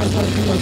a hacer chicos